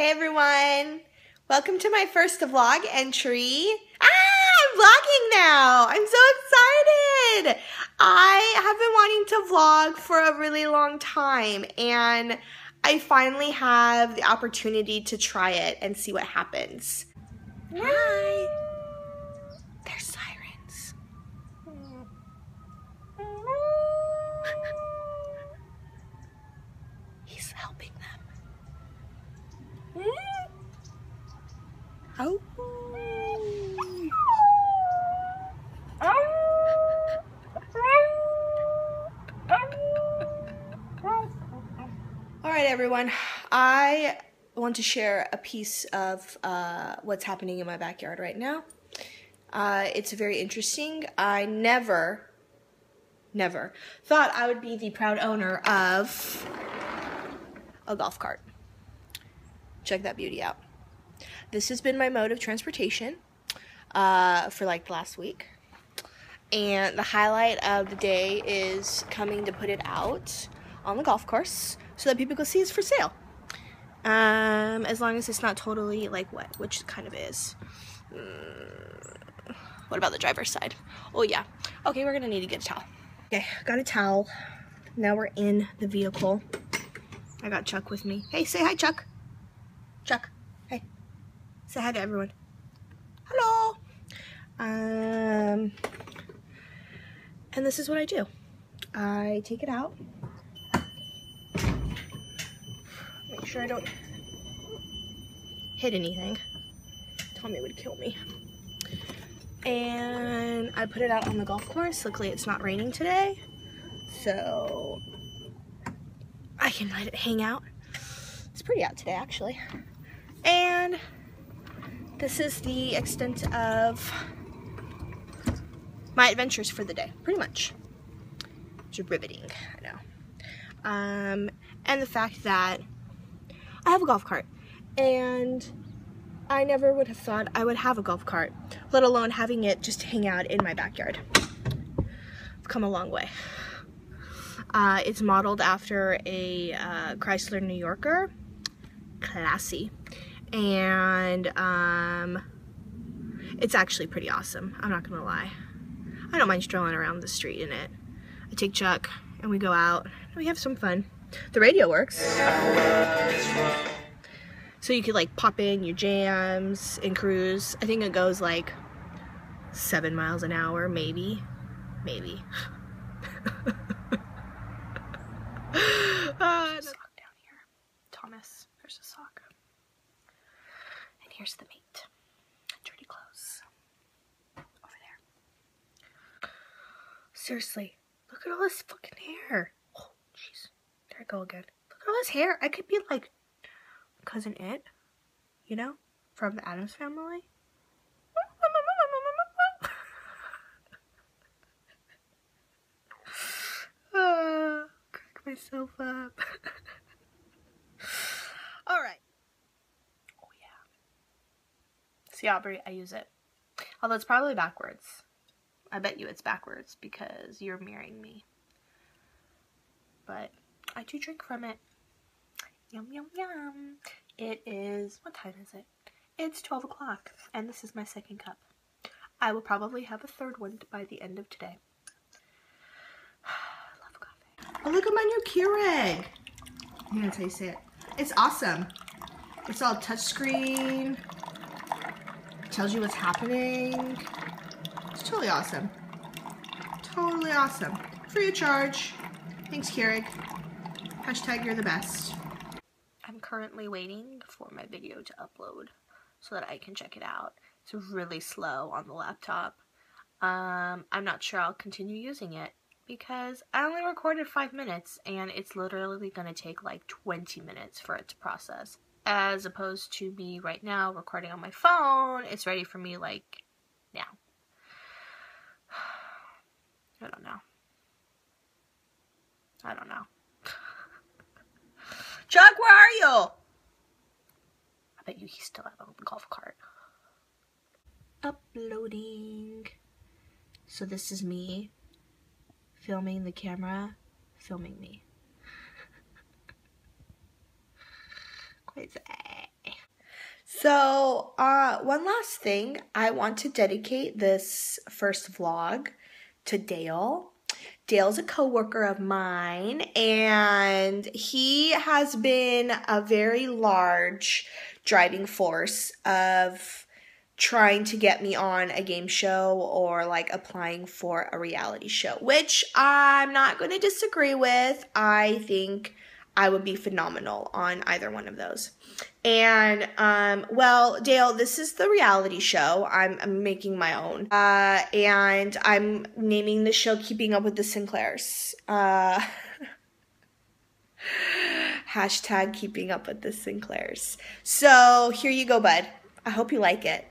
Hey everyone! Welcome to my first vlog entry. Ah, I'm vlogging now! I'm so excited! I have been wanting to vlog for a really long time and I finally have the opportunity to try it and see what happens. Hi! Oh. All right, everyone. I want to share a piece of uh, what's happening in my backyard right now. Uh, it's very interesting. I never, never thought I would be the proud owner of a golf cart. Check that beauty out. This has been my mode of transportation uh, for like the last week. And the highlight of the day is coming to put it out on the golf course so that people can see it's for sale. Um, as long as it's not totally like wet, which kind of is. Mm, what about the driver's side? Oh yeah. Okay, we're gonna need to get a towel. Okay, got a towel. Now we're in the vehicle. I got Chuck with me. Hey, say hi, Chuck. Chuck. Say hi to everyone. Hello. Um, and this is what I do. I take it out. Make sure I don't hit anything. Tommy would kill me. And I put it out on the golf course. Luckily it's not raining today. So I can let it hang out. It's pretty out today actually. And this is the extent of my adventures for the day, pretty much. It's riveting, I know. Um, and the fact that I have a golf cart, and I never would have thought I would have a golf cart, let alone having it just hang out in my backyard. I've come a long way. Uh, it's modeled after a uh, Chrysler New Yorker, classy, and um, it's actually pretty awesome. I'm not gonna lie. I don't mind strolling around the street in it. I take Chuck and we go out and we have some fun. The radio works. So you could like pop in your jams and cruise. I think it goes like seven miles an hour, maybe. Maybe. Seriously, look at all this fucking hair. Oh, jeez. There I go again. Look at all this hair. I could be like cousin Itt, you know, from the Addams family. uh, crack myself up. all right. Oh yeah. See, Aubrey, I use it. Although it's probably backwards. I bet you it's backwards because you're mirroring me. But I do drink from it. Yum, yum, yum. It is, what time is it? It's 12 o'clock, and this is my second cup. I will probably have a third one by the end of today. I love coffee. Oh, look at my new Keurig. I'm gonna taste it. It's awesome. It's all touchscreen. Tells you what's happening. It's totally awesome. Totally awesome. Free of charge. Thanks, Keurig. Hashtag you're the best. I'm currently waiting for my video to upload so that I can check it out. It's really slow on the laptop. Um, I'm not sure I'll continue using it because I only recorded 5 minutes and it's literally going to take like 20 minutes for it to process. As opposed to me right now recording on my phone, it's ready for me like now. I don't know. I don't know. Chuck, where are you? I bet you he's still at the golf cart. Uploading. So this is me filming the camera, filming me. Quite sad. So, uh, one last thing, I want to dedicate this first vlog to Dale. Dale's a coworker of mine, and he has been a very large driving force of trying to get me on a game show or like applying for a reality show, which I'm not going to disagree with. I think I would be phenomenal on either one of those. And um, well, Dale, this is the reality show. I'm, I'm making my own, uh, and I'm naming the show "Keeping Up with the Sinclairs." Uh, hashtag Keeping Up with the Sinclairs. So here you go, bud. I hope you like it.